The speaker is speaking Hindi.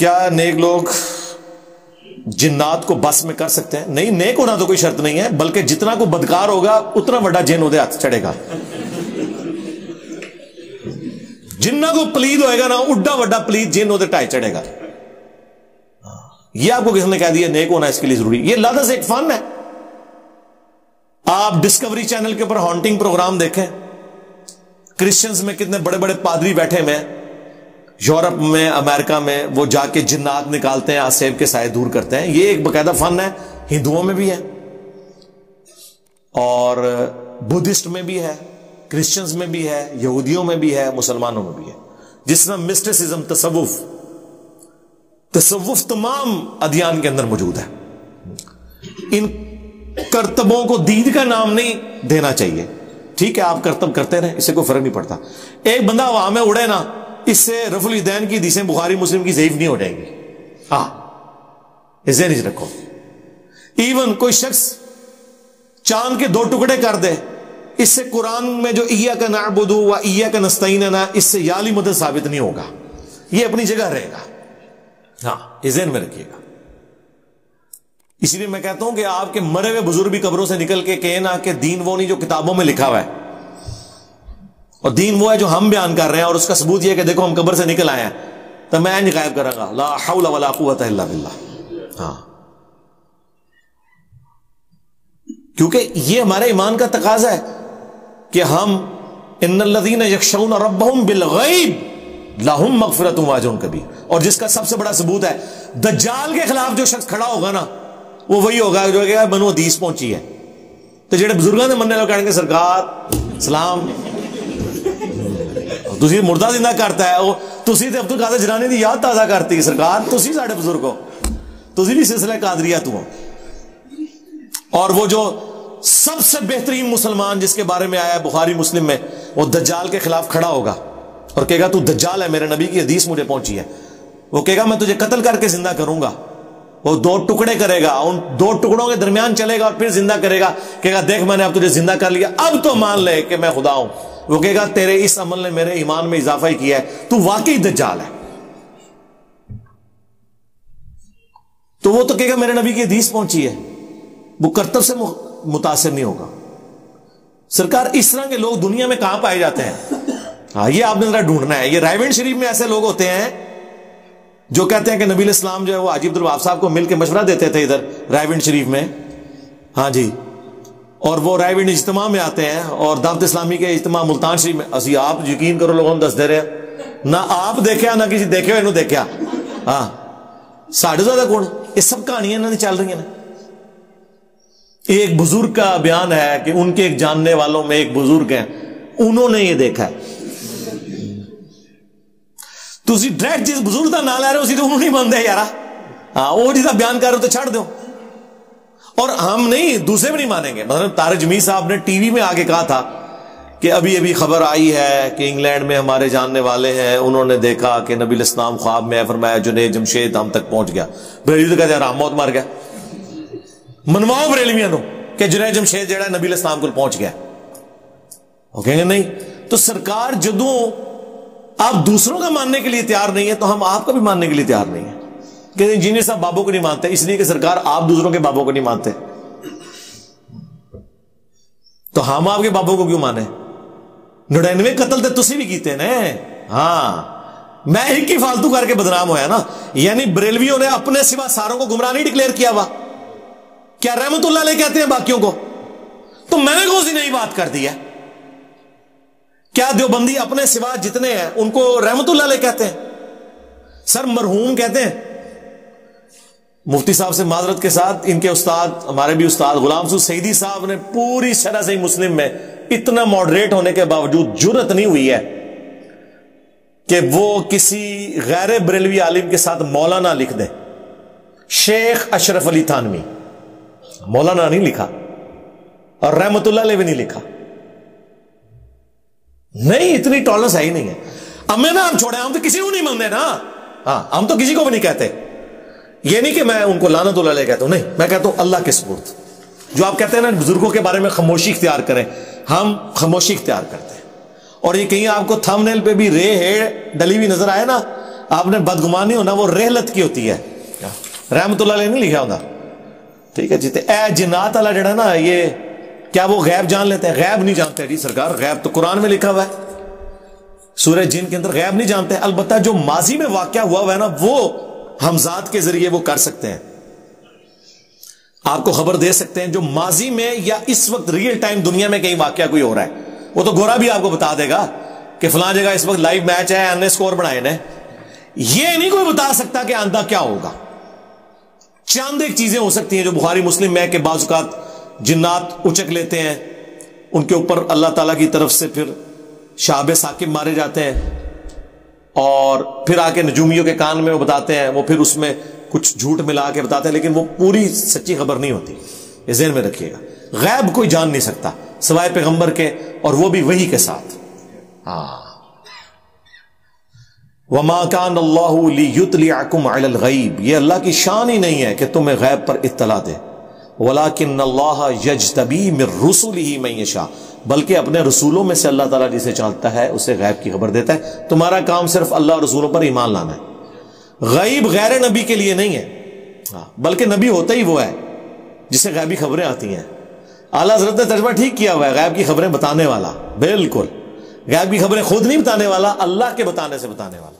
क्या नेक लोग जिन्नात को बस में कर सकते हैं? नहीं, नेक होना तो कोई शर्त नहीं है, बल्कि जितना को बदकार होगा, उतना बड़ा जिन उदे हाथ चढ़ेगा। जिन्ना को पलीद होएगा ना, उड्डा वड्डा पलीद जिन उदे टाई चढ़ेगा। ये आपको किसने कह दिया, नेक होना इसके लिए ज़रूरी? ये लादा से एक फन है। आप डिस्कवरी चैनल के ऊपर हॉन्टिंग प्रोग्राम देखें। क्रिश्चियंस में कितने बड़े बड़े पादरी बैठे हुए हैं। यूरोप में, अमेरिका में, वो जाके जिन्नात निकालते हैं, आसेब के साय दूर करते हैं। ये एक बकायदा फन है, हिंदुओं में भी है। और, बुद्धिस्ट में भी है, क्रिश्चियंस में भी है, यहूदियों में भी है, मुसलमानों में भी है। जिसमें मिस्टिसिज्म तसवुफ तसवुफ तमाम अध्ययन के अंदर मौजूद है। इन करतबों को दीद का नाम नहीं देना चाहिए। ठीक है, आप करतब करते रहे, इससे कोई फ़र्क नहीं पड़ता। एक बंदा वहाँ में उड़े ना इससे रफुल दैन की दिशें बुखारी मुस्लिम की जयीफ नहीं हो जाएँगी। हा। रखो। इवन कोई शख्स चाँद के दो टुकड़े कर दे इससे कुरान में जो ईया का नाबुदू व ईया का नस्तीन ना इससे याली मदद साबित नहीं होगा। ये अपनी जगह रहेगा। हाँ। इजेन में रखिएगा। इसलिए मैं कहता हूँ कि आपके मरे हुए बुज़ुर्ग भी कब्रों से निकल के कहे ना कि दीन वो नहीं जो किताबों में लिखा हुआ है। और दीन वो है जो हम बयान कर रहे हैं और उसका सबूत यह कि देखो हम कब्र से निकल आए हैं। तो मैं नहीं गायब करूँगा। ला कुव्वत इल्ला हाँ। क्योंकि ये हमारे ईमान का तकाजा है कि हम इन लदीन यक्षौन रब्बहुम बिल गैब लाहुम मगफिरत वाजुन कभी और जिसका सबसे बड़ा सबूत है, दज्जाल के खिलाफ जो शख्स खड़ा होगा ना, वो वही होगा जो कि बनो हदीस पहुँची है। तो जेडे बुज़ुर्गों ने मनने कहेंगे सरकार, सलाम। ਤੁਸੀਂ ਮੁਰਦਾ ਜ਼ਿੰਦਾ ਕਰਤਾ ਹੈ ਉਹ ਤੁਸੀਂ ਤੇ ਅਬਦੁਲ ਕਾਦਰ ਜਨਾਨੀ ਦੀ ਯਾਦ ਤਾਜ਼ਾ ਕਰਤੀ ਸਰਕਾਰ ਤੁਸੀਂ ਸਾਡੇ ਬਜ਼ੁਰਗ ਹੋ ਤੁਸੀਂ ਵੀ सिलसिला कादरिया तू हो और वो जो सबसे बेहतरीन मुसलमान जिसके बारे में आया है बुखारी मुस्लिम में वो दज्जाल के खिलाफ खड़ा होगा और कहेगा तू दज्जाल है मेरे नबी की हदीस मुझे पहुंची है वो कहेगा मैं तुझे कत्ल करके जिंदा करूंगा वो दो टुकड़े करेगा उन दो टुकड़ों के दरमियान चलेगा और फिर जिंदा करेगा कहेगा देख मैंने अब तुझे जिंदा कर लिया अब तो मान ले कि मैं खुदा हूं वो कहेगा तेरे इस अमल ने मेरे ईमान में इजाफा ही किया है। तू वाकई दज्जाल है। तो वो तो कहेगा, मेरे नबी की हदीस पहुँची है। वो कर्तव्य से मुतासर नहीं होगा। सरकार, इस तरह के लोग दुनिया में कहाँ पाए जाते हैं? हाँ ये आपने जरा ढूंढना है। ये रायविंड शरीफ में ऐसे लोग होते हैं जो कहते हैं कि नबी इस्लाम जो है, वो आजिब दुर्बाब साहब को मिलकर मशवरा देते थे इधर रायविंड शरीफ में। हाँ जी। और वो रायविंड इज्तमा में आते हैं और दावत इस्लामी के इज्तमा मुल्तान शरीफ में असी आप यकीन करो लोगों दस दे रहे ना आप देखा ना किसी देखे हुए देखा हाँ साढ़े ज्यादा कौन ये सब कहानियां इन्होंने चल रही हैं एक बुजुर्ग का बयान है कि उनके एक जानने वालों में एक बुजुर्ग हैं उन्होंने ये देखा है ਤੁਸੀਂ ਡਾਇਰੈਕਟ ਜਿਸ ਬਜ਼ੁਰਗ ਦਾ ਨਾਮ ਲੈ ਰਹੇ ਹੋ ਸੀ तो ਉਹਨੂੰ नहीं ਮੰਨਦੇ यारा हाँ वो जिसका बयान कर रहे हो तो छाड़ दो और हम नहीं, दूसरे भी नहीं मानेंगे। मतलब तारे जमीर साहब ने टीवी में आके कहा था कि अभी अभी खबर आई है कि इंग्लैंड में हमारे जानने वाले हैं। उन्होंने देखा कि नबी इस्लाम ख्वाब में फरमाया, जुनेद जमशेद हम तक पहुँच गया। बरेली तो कहते हैं राम मौत मार गया। मनवाओ बरेलवियों कि जुनेद जमशेद जरा नबी इस्लाम को पहुँच गया। वो कहेंगे नहीं? तो सरकार जदों आप दूसरों का मानने के लिए तैयार नहीं है तो हम आपका भी मानने के लिए तैयार नहीं है। कहते इंजीनियर साहब बाबों को नहीं मानते, इसलिए कि सरकार आप दूसरों के बाबों को नहीं मानते। तो हम आपके बाबों को क्यों माने? नड़िनवे कतल तो तुम भी किते ने। हाँ। मैं एक ही फालतू करके बदनाम होया ना। यानी बरेलवियों ने अपने सिवा सारों को गुमराह नहीं डिक्लेयर किया हुआ क्या रहमतुल्लाह ले कहते हैं बाकियों को? तो मैंने कौन सी नई बात कर दी है? क्या देवबंदी अपने सिवा जितने हैं, उनको रहमतुल्लाह ले कहते हैं? सर मरहूम कहते हैं मुफ्ती साहब से माजरत के साथ, इनके उस्ताद, हमारे भी उस्ताद गुलाम सू सईदी साहब ने पूरी शरह से मुस्लिम में इतना मॉडरेट होने के बावजूद ज़रूरत नहीं हुई है कि वो किसी गैर बरेलवी आलिम के साथ मौलाना लिख दे। शेख अशरफ अली थानवी, मौलाना नहीं लिखा और रहमतुल्लाह भी नहीं लिखा। नहीं, इतनी टॉलरेंस है ही नहीं है। अब मैं ना, हम छोड़े, हम तो किसी को नहीं मानते ना। हाँ हम तो किसी को भी नहीं कहते। ये नहीं कि मैं उनको लानत ले कहता हूँ, नहीं, मैं कहता हूँ अल्लाह के सबूत। जो आप कहते हैं ना, बुज़ुर्गों के बारे में खामोशी इख्तियार करें, हम खामोशी इख्तियार करते हैं। और ये कहीं आपको थंबनेल पे भी रे हेड डली हुई नज़र आए ना, आपने बदगुमानी होना, वो रहलत की होती है। रहमतुल्ला नहीं लिखा होता। ठीक है जी तो ए जिन्नात वाला जड़ा ना, ये क्या वो गैब जान लेते हैं? गैब नहीं जानते जी सरकार, गैब तो कुरान में लिखा हुआ है। सूरज जिन के अंदर गैब नहीं जानते, अलबत्ता जो माजी में वाक्य हुआ हुआ है ना, वो हमजाद के ज़रिए वो कर सकते हैं। आपको खबर दे सकते हैं जो माजी में या इस वक्त रियल टाइम दुनिया में कहीं वाक्य कोई हो रहा है। वो तो गोरा भी आपको बता देगा कि फलां जगह इस वक्त लाइव मैच है, अन्य स्कोर बनाए ने। ये नहीं कोई बता सकता कि आंदा क्या होगा। चाँद एक चीज़ें हो सकती हैं जो बुखारी मुस्लिम में के बाजुकात जिन्नात उचक लेते हैं। उनके ऊपर अल्लाह ताला की तरफ़ से फिर शाब साकिब मारे जाते हैं। और फिर आके नजूमियों के कान में वो बताते हैं, वो फिर उसमें कुछ झूठ मिला के बताते हैं, लेकिन वो पूरी सच्ची खबर नहीं होती। ये जेन में रखिएगा। गैब कोई जान नहीं सकता सवाए पैगंबर के और वो भी वही के साथ। हाँ। वमाकान अल्लाहुतम गईब ये अल्लाह की शान ही नहीं है कि तुम्हें गैब पर इतला दे। वलाकिन यज तबी मिर रसुल ही मैशा बल्कि अपने रसूलों में से अल्लाह ताला जिसे चाहता है उसे गैब की खबर देता है। तुम्हारा काम सिर्फ़ अल्लाह और रसूलों पर ईमान लाना है। गईब गैर नबी के लिए नहीं है। हाँ, बल्कि नबी होता ही वो है जिसे गैबी खबरें आती हैं। आला हज़रत ने तजबा ठीक किया हुआ है गैब की खबरें बताने वाला बिल्कुल। गैब की खबरें खुद नहीं बताने वाला अल्लाह के बताने से बताने वाला।